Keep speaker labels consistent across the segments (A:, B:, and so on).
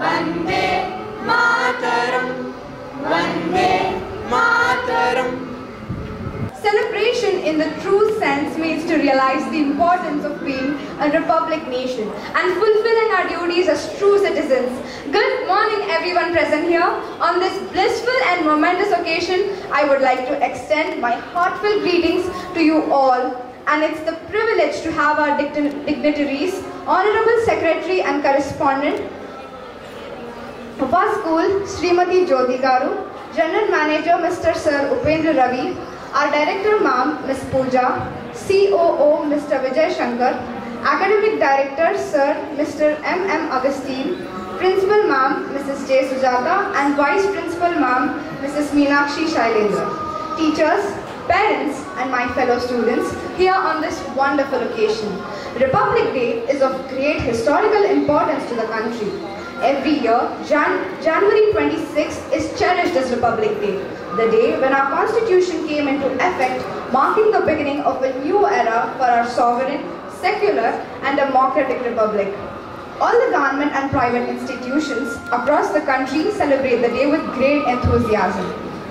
A: वन्दे मातरं Vande Mataram
B: Celebration in the true sense means to realize the importance of being a republic nation and fulfilling our duties as true citizens. Good morning everyone present here. On this blissful and momentous occasion, I would like to extend my heartfelt greetings to you all. And it's the privilege to have our digni- dignitaries, Honorable Secretary and Correspondent our school, Srimati Jyoti Garu, General Manager Mr. Sir Upendra Ravi, our Director Ma'am Ms. Pooja, COO Mr. Vijay Shankar, Academic Director Sir Mr. M. M. Agustin, Principal Ma'am Mrs. J. Sujata and Vice Principal Ma'am Mrs. Meenakshi Shailendra. Teachers, parents and my fellow students here on this wonderful occasion. Republic Day is of great historical importance to the country. Every year, Jan- January 26th is cherished as Republic Day, the day when our constitution came into effect, marking the beginning of a new era for our sovereign, secular and democratic republic. All the government and private institutions across the country celebrate the day with great enthusiasm.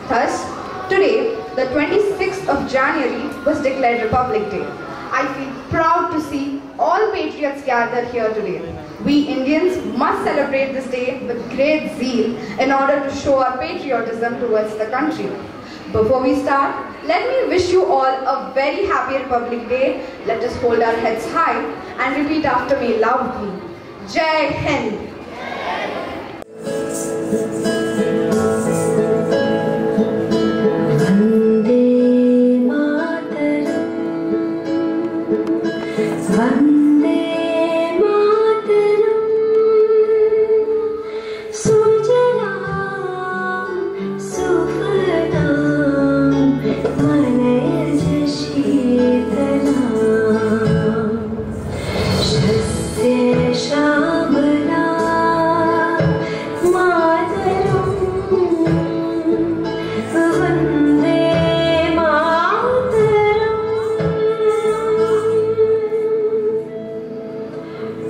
B: Thus, today, the 26th of January was declared Republic Day. I feel proud to see all patriots gathered here today. We Indians must celebrate this day with great zeal in order to show our patriotism towards the country. Before we start, let me wish you all a very happy Republic Day. Let us hold our heads high and repeat after me loudly. Jai Hind!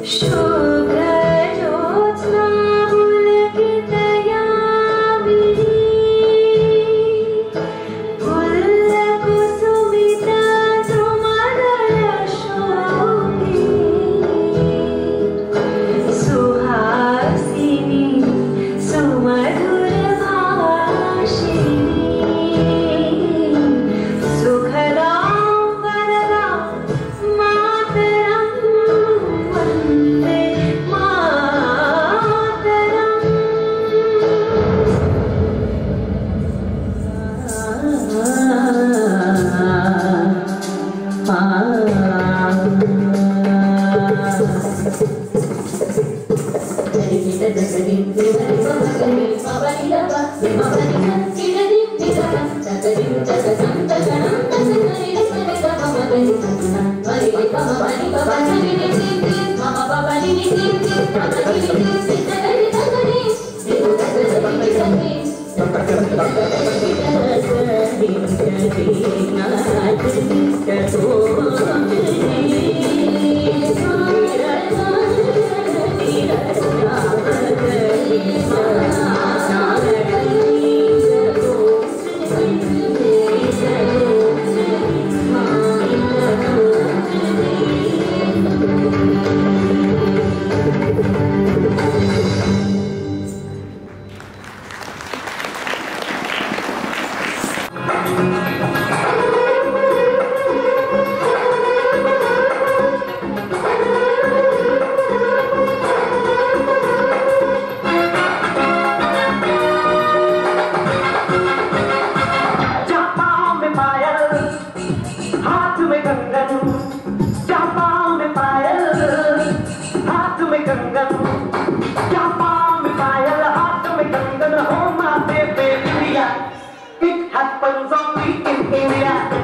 C: sure. que
D: mira.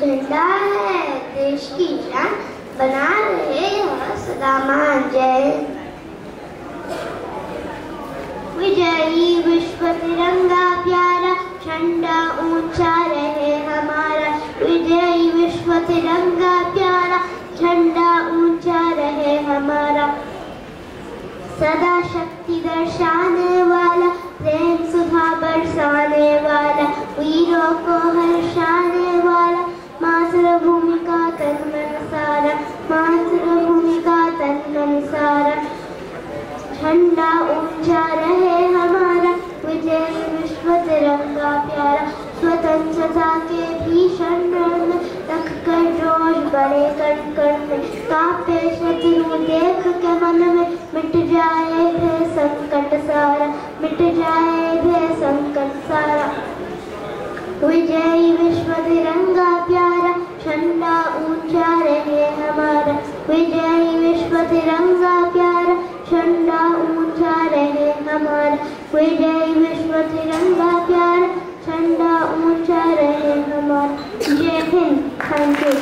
E: झंडा है देश की शान बना रहे हैं सदा मान जय विजयी विश्व तिरंगा प्यारा झंडा ऊँचा रहे हमारा विजयी विश्व तिरंगा प्यारा झंडा ऊँचा रहे हमारा सदा शक्ति दर्शाने वाला, प्रेम सुधा बरसाने वाला, वीरों को झंडा ऊँचा रहे हमारा। विजय विश्व तिरंगा प्यारा। स्वतंत्रता के भीषण रण रख कर जोश बड़े कण कण में कांपे शत्रु देख के मन में मिट जाए भय संकट सारा। मिट जाए भय संकट सारा। विजयी विश्व तिरंगा प्यारा। झंडा ऊँचा रहे हमारा। विजयी विश्व तिरंगा प्यारा। झंडा ऊँचा रहे जय विश्व तिरंगा प्यार झंडा ऊँचा रहे हमार जय हिंद थैंक यू।